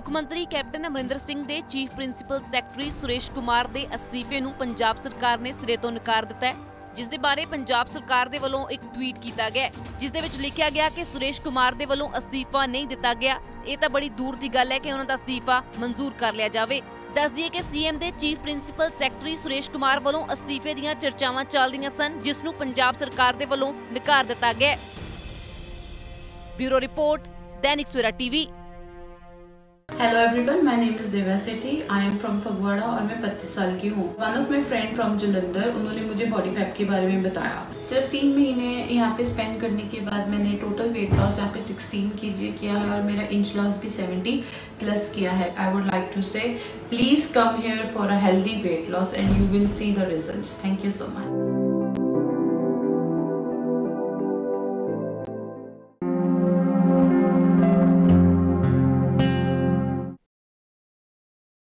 ਮੁੱਖ ਮੰਤਰੀ ਕੈਪਟਨ ਅਮਰਿੰਦਰ ਸਿੰਘ ਦੇ chief principal secretary Suresh Kumar ਦੇ ਅਸਤੀਫੇ ਨੂੰ ਪੰਜਾਬ ਸਰਕਾਰ ਨੇ ਸਿਰੇ ਤੋਂ ਨਕਾਰ ਦਿੱਤਾ ਹੈ ਜਿਸ ਦੇ ਬਾਰੇ ਪੰਜਾਬ ਸਰਕਾਰ ਦੇ ਵੱਲੋਂ ਇੱਕ ਟਵੀਟ ਕੀਤਾ ਗਿਆ ਜਿਸ ਦੇ ਵਿੱਚ ਲਿਖਿਆ ਗਿਆ ਕਿ ਸੁਰੇਸ਼ ਕੁਮਾਰ ਦੇ ਵੱਲੋਂ ਅਸਤੀਫਾ ਨਹੀਂ ਦਿੱਤਾ ਗਿਆ ਇਹ ਤਾਂ ਬੜੀ ਦੂਰ ਦੀ ਗੱਲ ਹੈ ਕਿ ਉਹਨਾਂ ਦਾ ਅਸਤੀਫਾ ਮਨਜ਼ੂਰ ਕਰ ਲਿਆ ਜਾਵੇ ਦੱਸ ਦਈਏ ਕਿ ਸੀਐਮ ਦੇ chief principal secretary Suresh Kumar ਵੱਲੋਂ ਅਸਤੀਫੇ ਦੀਆਂ ਚਰਚਾਵਾਂ ਚੱਲ ਰਹੀਆਂ ਸਨ ਜਿਸ ਨੂੰ ਪੰਜਾਬ ਸਰਕਾਰ ਦੇ ਵੱਲੋਂ ਨਕਾਰ ਦਿੱਤਾ ਗਿਆ bureau report Dainik Savera TV hello everyone my name is Deva Sethi I am from Phagwara और मैं 25 साल की हूँ one of my friend from Jalandhar उन्होंने मुझे बॉडी फैप के बारे में बताया सिर्फ तीन महीने यहाँ पे स्पेंड करने के बाद मैंने टोटल वेट लॉस यहाँ पे 16 के किया है और मेरा इंच लॉस भी 70 प्लस किया है I would like to say please come here for a healthy weight loss and you will see the result thank you so much